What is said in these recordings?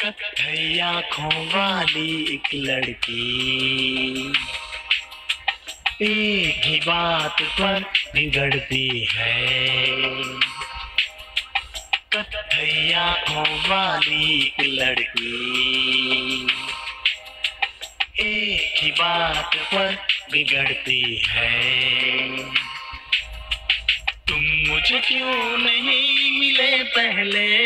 कथई आँखों वाली एक लड़की एक ही बात पर बिगड़ती है। कथई वाली एक लड़की। एक ही बात पर बिगड़ती है। तुम मुझे क्यों नहीं मिले पहले?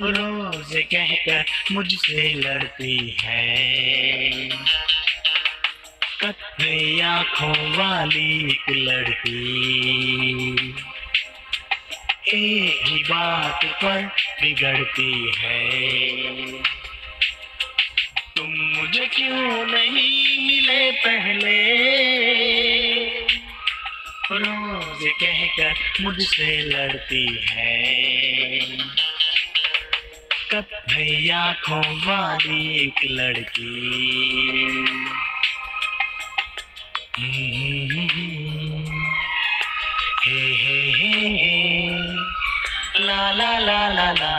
रोज कहकर मुझसे लड़ती है। कथई आँखों वाली एक लड़की एक ही बात पर बिगड़ती है तुम मुझे क्यों नहीं मिले पहले रोज कहकर मुझसे लड़ती है कथई आँखों वाली एक लड़की। ला ला ला ला ला।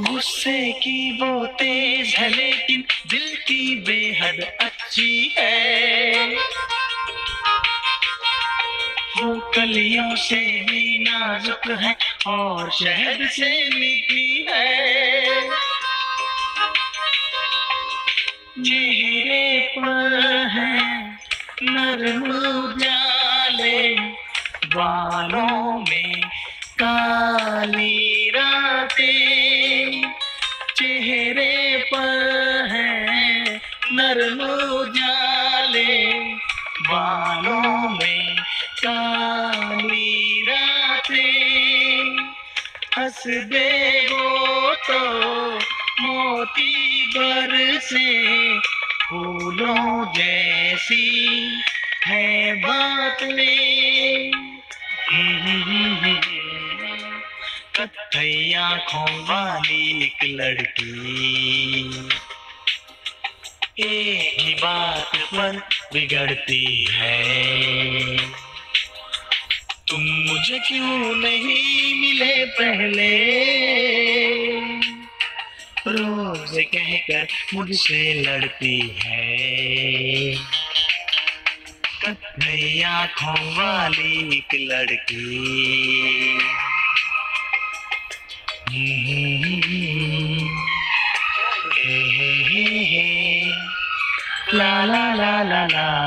गुस्से की वो तेज है, लेकिन दिल की बेहद अच्छी है। वो कलियों से भी नाजुक है और शहद से मीठी है। नरम जाले, बालों में काली रातें, चेहरे पर है नरम जाले, बालों में काली रातें। हंस दे वो तो मोती बरसे फूलों जैसी है बात में कथई आँखों वाली एक लड़की। एक ही बात पर बिगड़ती है। तुम मुझे क्यों नहीं मिले पहले? रोज कहकर मुझसे लड़ती है। कथई आँखों वाली एक लड़की। हे हे हे हे। ला ला ला ला ला।